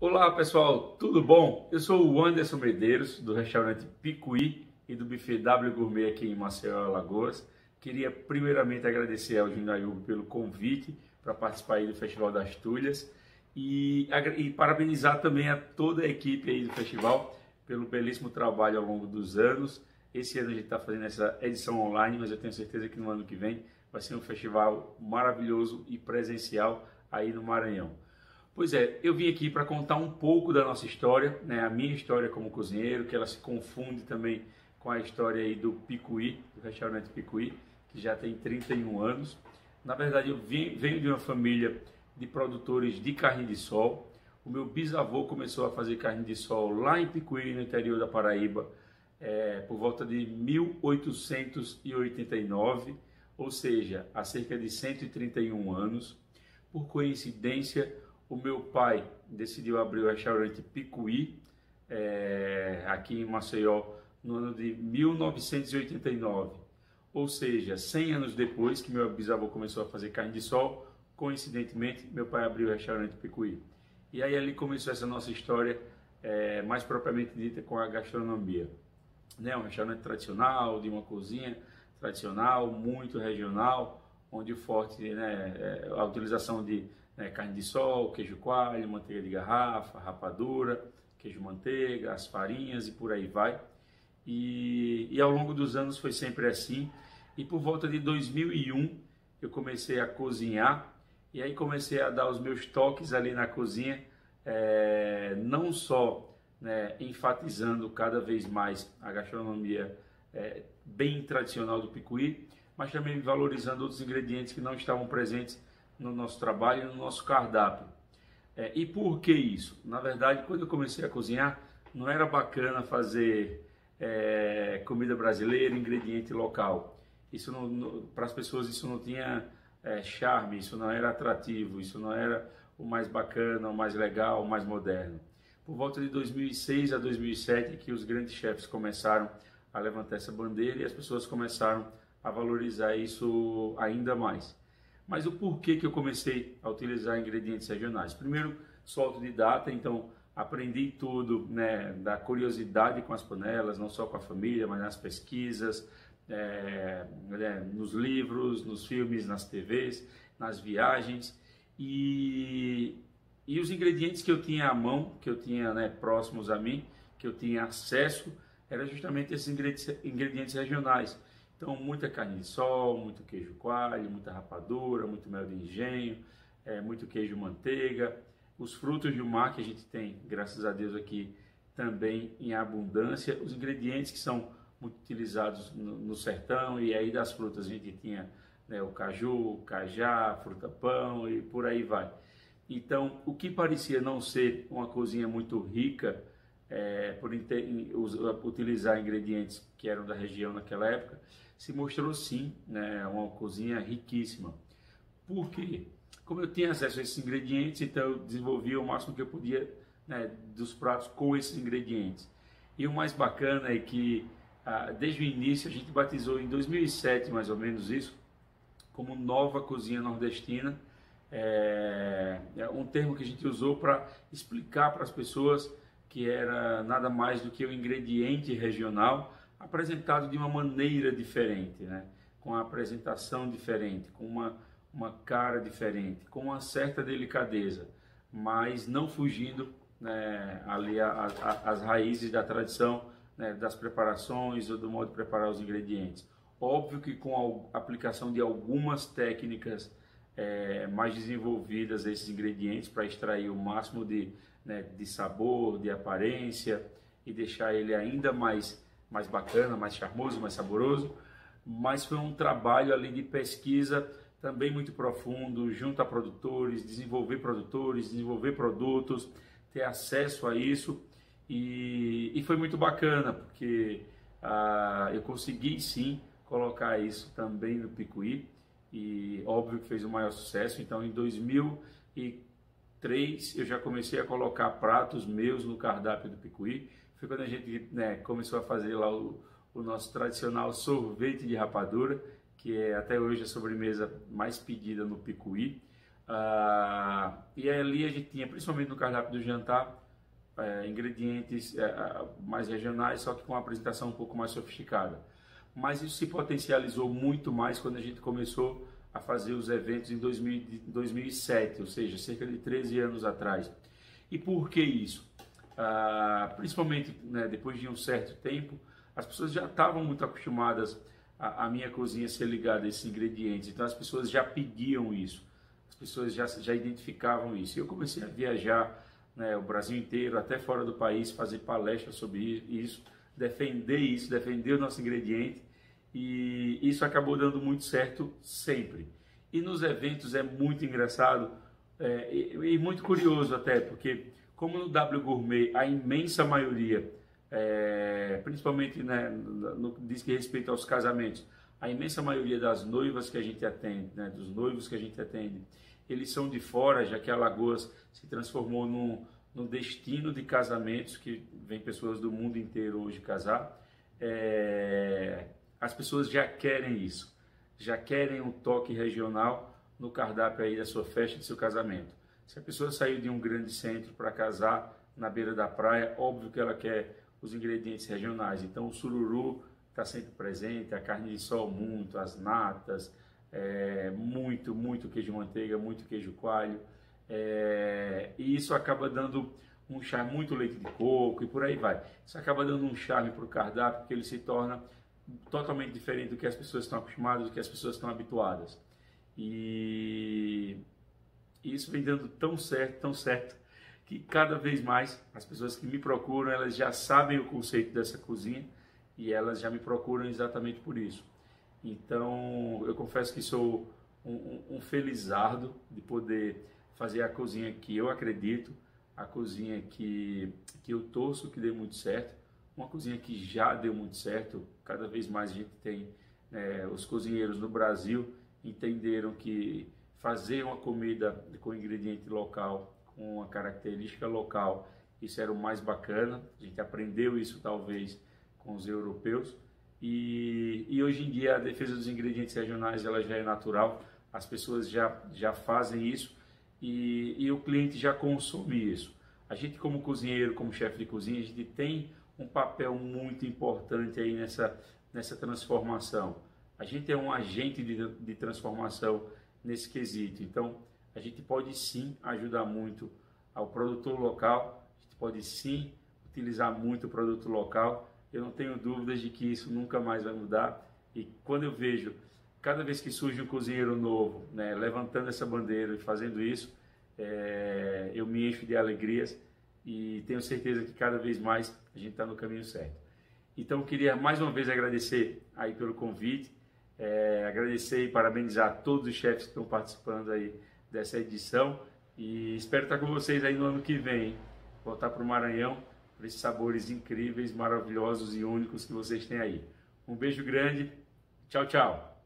Olá pessoal, tudo bom? Eu sou o Anderson Medeiros do restaurante Picuí e do buffet W Gourmet aqui em Maceió, Alagoas. Queria primeiramente agradecer ao Jundaiugo pelo convite para participar aí do Festival das Tulhas e, e, parabenizar também a toda a equipe aí do festival pelo belíssimo trabalho ao longo dos anos. Esse ano a gente está fazendo essa edição online, mas eu tenho certeza que no ano que vem vai ser um festival maravilhoso e presencial aí no Maranhão. Pois é, eu vim aqui para contar um pouco da nossa história, né, a minha história como cozinheiro, que ela se confunde também com a história aí do Picuí, do restaurante Picuí, que já tem 31 anos. Na verdade, eu vim, venho de uma família de produtores de carne de sol. O meu bisavô começou a fazer carne de sol lá em Picuí, no interior da Paraíba, é, por volta de 1889, ou seja, há cerca de 131 anos. Por coincidência, o meu pai decidiu abrir o restaurante Picuí, é, aqui em Maceió, no ano de 1989. Ou seja, 100 anos depois que meu bisavô começou a fazer carne de sol, coincidentemente, meu pai abriu o restaurante Picuí. E aí ali começou essa nossa história, é, mais propriamente dita, com a gastronomia. Né? Um restaurante tradicional, de uma cozinha tradicional, muito regional, onde forte, né, é a utilização de né, carne de sol, queijo coalho, manteiga de garrafa, rapadura, queijo manteiga, as farinhas e por aí vai. E, e ao longo dos anos foi sempre assim. E por volta de 2001 eu comecei a cozinhar e aí comecei a dar os meus toques ali na cozinha, é, não só né, enfatizando cada vez mais a gastronomia é, bem tradicional do Picuí, mas também valorizando outros ingredientes que não estavam presentes no nosso trabalho e no nosso cardápio. É, e por que isso? Na verdade, quando eu comecei a cozinhar, não era bacana fazer é, comida brasileira, ingrediente local. Isso para as pessoas isso não tinha é, charme, isso não era atrativo, isso não era o mais bacana, o mais legal, o mais moderno. Por volta de 2006 a 2007 que os grandes chefes começaram a levantar essa bandeira e as pessoas começaram a valorizar isso ainda mais. Mas o porquê que eu comecei a utilizar ingredientes regionais? Primeiro, sou autodidata, então aprendi tudo né, da curiosidade com as panelas, não só com a família, mas nas pesquisas, é, nos livros, nos filmes, nas TVs, nas viagens. E, e os ingredientes que eu tinha à mão, que eu tinha né, próximos a mim, que eu tinha acesso, eram justamente esses ingredientes, ingredientes regionais. Então, muita carne de sol, muito queijo coalho, muita rapadura, muito mel de engenho, é, muito queijo manteiga, os frutos do mar que a gente tem, graças a Deus, aqui também em abundância, os ingredientes que são muito utilizados no, no sertão, e aí das frutas. A gente tinha né, o caju, o cajá, fruta-pão e por aí vai. Então, o que parecia não ser uma cozinha muito rica, é, por utilizar ingredientes que eram da região naquela época, se mostrou sim né, uma cozinha riquíssima. Por quê? Como eu tinha acesso a esses ingredientes, então eu desenvolvia o máximo que eu podia né, dos pratos com esses ingredientes. E o mais bacana é que ah, desde o início a gente batizou em 2007 mais ou menos isso como nova cozinha nordestina. É, é um termo que a gente usou para explicar para as pessoas que era nada mais do que o ingrediente regional apresentado de uma maneira diferente, né? com uma apresentação diferente, com uma, uma cara diferente, com uma certa delicadeza, mas não fugindo né, ali as raízes da tradição né, das preparações ou do modo de preparar os ingredientes. Óbvio que com a aplicação de algumas técnicas é, mais desenvolvidas a esses ingredientes para extrair o máximo de, né, de sabor, de aparência e deixar ele ainda mais mais bacana, mais charmoso, mais saboroso, mas foi um trabalho ali de pesquisa também muito profundo, junto a produtores, desenvolver produtores, desenvolver produtos, ter acesso a isso. E, e foi muito bacana porque ah, eu consegui sim colocar isso também no Picuí. E óbvio que fez o maior sucesso. Então em 2003 eu já comecei a colocar pratos meus no cardápio do Picuí foi quando a gente né, começou a fazer lá o, o nosso tradicional sorvete de rapadura, que é até hoje a sobremesa mais pedida no Picuí. Ah, e ali a gente tinha, principalmente no cardápio do jantar, é, ingredientes é, mais regionais, só que com uma apresentação um pouco mais sofisticada. Mas isso se potencializou muito mais quando a gente começou a fazer os eventos em 2000, 2007, ou seja, cerca de 13 anos atrás. E por que isso? Ah, principalmente né, depois de um certo tempo, as pessoas já estavam muito acostumadas a, a minha cozinha ser ligada a esses ingredientes, então as pessoas já pediam isso pessoas já, já identificavam isso. E eu comecei a viajar né, o Brasil inteiro, até fora do país, fazer palestras sobre isso, defender isso, defender o nosso ingrediente. E isso acabou dando muito certo sempre. E nos eventos é muito engraçado é, e, e, muito curioso até, porque como no W Gourmet a imensa maioria, é, principalmente né, no, no diz que respeito aos casamentos, a imensa maioria das noivas que a gente atende, né, dos noivos que a gente atende, eles são de fora, já que Alagoas se transformou num, num destino de casamentos, que vem pessoas do mundo inteiro hoje casar. É, as pessoas já querem isso, já querem um toque regional no cardápio aí da sua festa, do seu casamento. Se a pessoa saiu de um grande centro para casar na beira da praia, óbvio que ela quer os ingredientes regionais. Então o sururu está sempre presente, a carne de sol muito, as natas, é, muito, muito queijo manteiga, muito queijo coalho. É, e isso acaba dando um charme, muito leite de coco e por aí vai. Isso acaba dando um charme para o cardápio, porque ele se torna totalmente diferente do que as pessoas estão acostumadas, do que as pessoas estão habituadas. E isso vem dando tão certo, tão certo, que cada vez mais as pessoas que me procuram, elas já sabem o conceito dessa cozinha e elas já me procuram exatamente por isso. Então, eu confesso que sou um, um, um felizardo de poder fazer a cozinha que eu acredito, a cozinha que, que eu torço que dê muito certo, uma cozinha que já deu muito certo. Cada vez mais a gente tem é, os cozinheiros no Brasil entenderam que fazer uma comida com ingrediente local, com uma característica local, isso era o mais bacana. A gente aprendeu isso talvez com os europeus. E, e hoje em dia a defesa dos ingredientes regionais ela já é natural, as pessoas já, já fazem isso e, e o cliente já consome isso. A gente como cozinheiro, como chefe de cozinha, a gente tem um papel muito importante aí nessa, nessa transformação. A gente é um agente de, de transformação nesse quesito. Então, a gente pode sim ajudar muito ao produtor local, a gente pode sim utilizar muito o produto local eu não tenho dúvidas de que isso nunca mais vai mudar. E quando eu vejo, cada vez que surge um cozinheiro novo, né, levantando essa bandeira e fazendo isso, é, eu me encho de alegrias e tenho certeza que cada vez mais a gente está no caminho certo. Então, eu queria mais uma vez agradecer aí pelo convite, é, agradecer e parabenizar todos os chefes que estão participando aí dessa edição e espero estar com vocês aí no ano que vem, voltar para o Maranhão por esses sabores incríveis, maravilhosos e únicos que vocês têm aí. Um beijo grande, tchau, tchau!